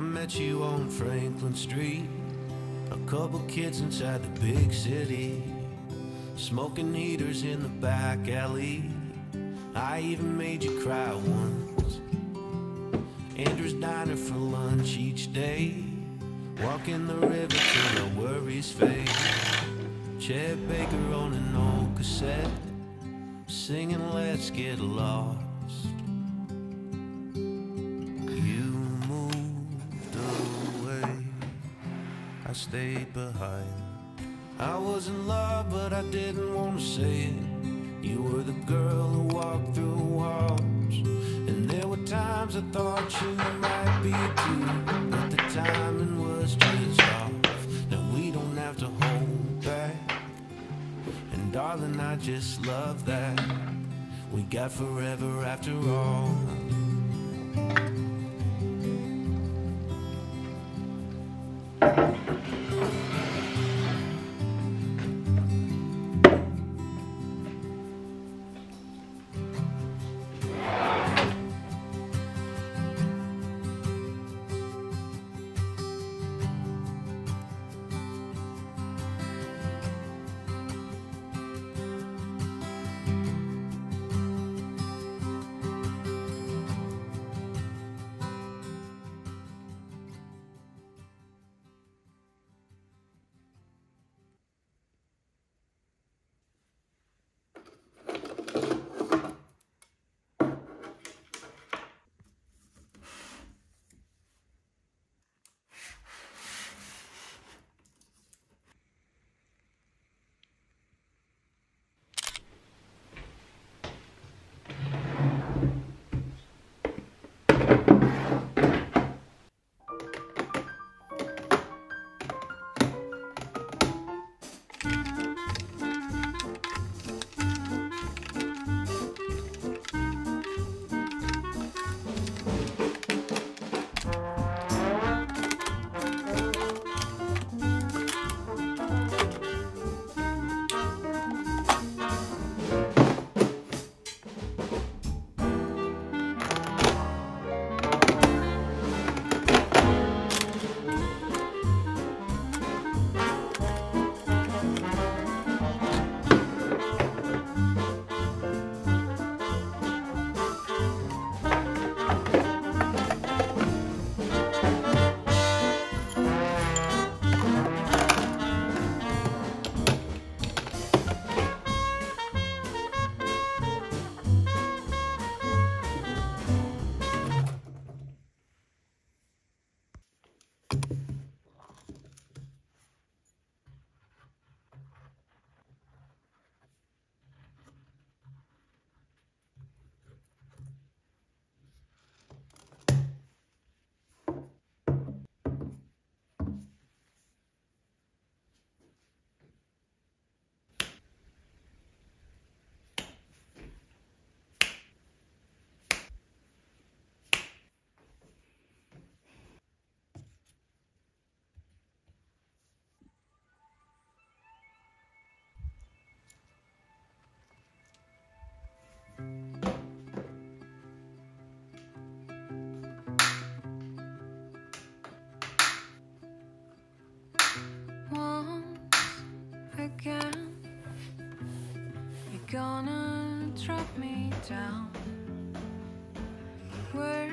I met you on Franklin Street. A couple kids inside the big city. Smoking heaters in the back alley. I even made you cry once. Andrew's diner for lunch each day. Walking the river till the worries fade. Chet Baker on an old cassette. Singing Let's Get Lost. Stayed behind. I was in love, but I didn't want to say it. You were the girl who walked through walls. And there were times I thought you might be too. But the timing was just off. Now we don't have to hold back. And darling, I just love that. We got forever after all. once gonna drop me down. Words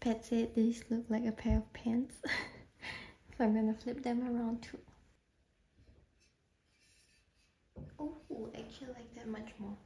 Pet said these look like a pair of pants. so I'm gonna flip them around too. Oh, actually like that much more.